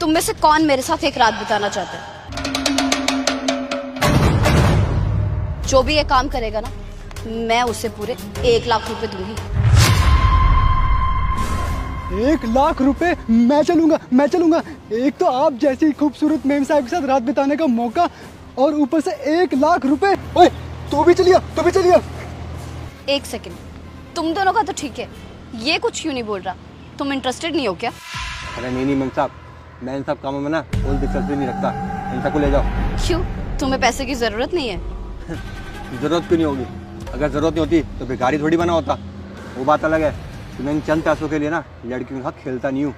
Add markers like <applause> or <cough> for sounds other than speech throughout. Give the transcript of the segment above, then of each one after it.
तुम में से कौन मेरे साथ एक रात बिताना चाहता है? जो भी ये काम करेगा ना मैं उसे पूरे एक लाख रुपए दूँगी। एक लाख रुपए मैं चलूँगा मैं चलूँगा। एक तो आप जैसी खूबसूरत मेम साहब के साथ रात बिताने का मौका और ऊपर से एक लाख रुपए। ओए तू भी चलिए तू भी चलिए। एक सेकंड। तुम दोनों का तो ठीक है। ये कुछ क्यों नहीं बोल रहा? तुम इंटरेस्टेड नहीं हो क्या? अरे नहीं नहीं मैम साहब। मैं इन सब कामों में ना कोई दिलचस्पी नहीं रखता। इन सबको ले जाओ। क्यों? तुम्हें पैसे की ज़रूरत नहीं है। <laughs> ज़रूरत क्यों नहीं होगी? अगर ज़रूरत नहीं होती तो फिर गाड़ी थोड़ी बना होता। वो बात अलग है कि मैं इन चंद पैसों के लिए ना लड़कियों के साथ खेलता नहीं हूँ।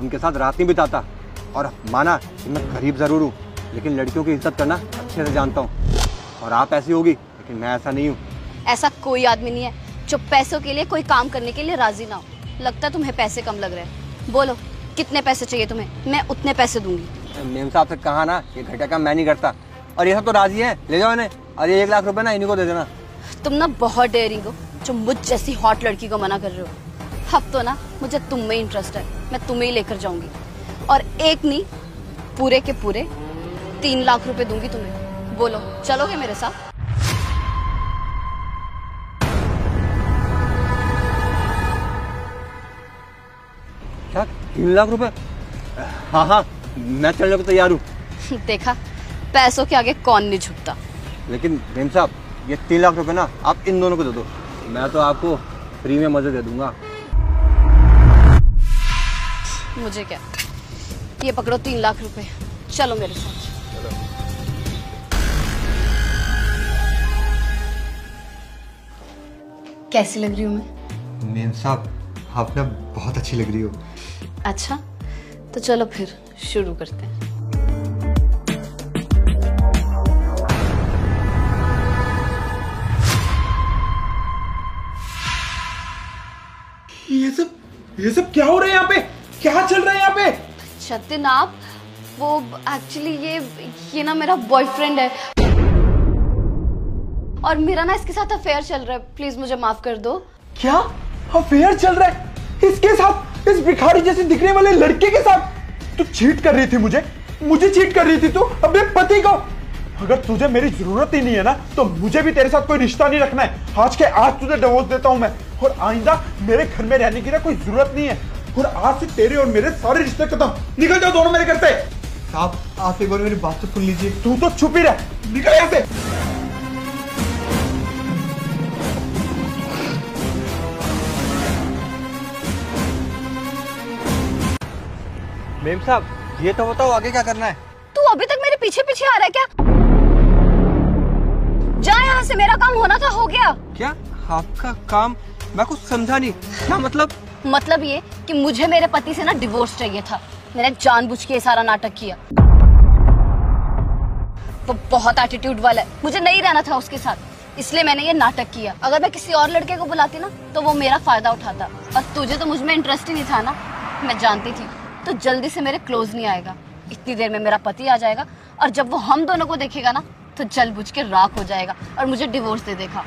उनके साथ रात नहीं बिताता। और माना कि मैं गरीब ज़रूर हूँ लेकिन लड़कियों की इज़्ज़त करना अच्छे से जानता हूँ। और आप ऐसी होगी लेकिन मैं ऐसा नहीं हूँ। ऐसा कोई आदमी नहीं है जो पैसों के लिए कोई काम करने के लिए राज़ी ना हो। लगता है तुम्हें पैसे कम लग रहे हैं। बोलो। कितने पैसे चाहिए तुम्हें? मैं उतने पैसे दूँगी। मेम साहब से कहा ना ये घटिया काम मैं नहीं करता। और ये सब तो राज़ी है। ले जाओ इन्हें। और ये एक लाख रुपए ना इन्हीं को दे देना। तुम ना बहुत डेयरिंग हो जो मुझ जैसी हॉट लड़की को मना कर रहे हो। अब तो ना मुझे तुम में इंटरेस्ट है। मैं तुम्हें ही लेकर जाऊँगी। और एक नहीं पूरे के पूरे तीन लाख रुपए दूँगी तुम्हें। बोलो चलोगे मेरे साथ? तीन लाख रुपए। हाँ हाँ मैं चलने को तैयार हूँ। <laughs> देखा पैसों के आगे कौन नहीं झुकता। लेकिन मेम साहब ये तीन लाख रुपए ना आप इन दोनों को दे दो। मैं तो आपको फ्री में मज़े दे दूँगा। मुझे क्या? ये पकड़ो तीन लाख रुपए। चलो मेरे साथ। कैसी लग रही हूँ मैं? मेम साहब आप ना बहुत अच्छी लग रही हो। अच्छा तो चलो फिर शुरू करते हैं। ये सब ये सब क्या हो रहा है यहाँ पे? क्या चल रहा है यहाँ पे? सत्यन आप वो एक्चुअली ये ये ना मेरा बॉयफ्रेंड है। और मेरा ना इसके साथ अफेयर चल रहा है। प्लीज़ मुझे माफ़ कर दो। क्या? अफेयर चल रहा है। इसके साथ, इस भिखारी जैसे दिखने वाले लड़के के साथ। तू चीट कर रही थी मुझे? मुझे चीट कर रही थी तू? अपने पति को? अगर तुझे मेरी ज़रूरत ही नहीं है ना तो मुझे भी तेरे साथ कोई रिश्ता नहीं रखना है। आज के आज तुझे डिवोर्स देता हूँ मैं। और आइंदा, मेरे घर में रहने की ना कोई ज़रूरत नहीं है। और आज से तेरे और मेरे सारे रिश्ते खत्म। निकल जाओ दोनों मेरे घर से। साहब, आप एक बार मेरी बात तो सुन लीजिए। तू तो छुप रह। निकल यहाँ से। मेम साहब ये तो बताओ आगे क्या करना है? तू अभी तक मेरे पीछे पीछे आ रहा है क्या? जा यहाँ से मेरा काम होना था हो गया। क्या? आपका काम? मैं कुछ समझा नहीं। क्या मतलब? मतलब ये कि मुझे मेरे पति से ना डिवोर्स चाहिए था। मैंने जानबूझ के ये सारा नाटक किया। वो बहुत एटीट्यूड वाला है। मुझे नहीं रहना था उसके साथ। इसलिए मैंने ये नाटक किया। अगर मैं किसी और लड़के को बुलाती ना तो वो मेरा फ़ायदा उठाता। और तुझे तो मुझमें इंटरेस्ट ही नहीं था ना। मैं जानती थी। तो जल्दी से मेरे क्लोज नहीं आएगा। इतनी देर में मेरा पति आ जाएगा और जब वो हम दोनों को देखेगा ना तो जल बुझ के राख हो जाएगा और मुझे डिवोर्स दे देगा।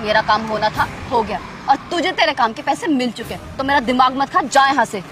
मेरा काम होना था, हो गया। और तुझे तेरे काम के पैसे मिल चुके तो मेरा दिमाग मत खा जाए यहाँ से।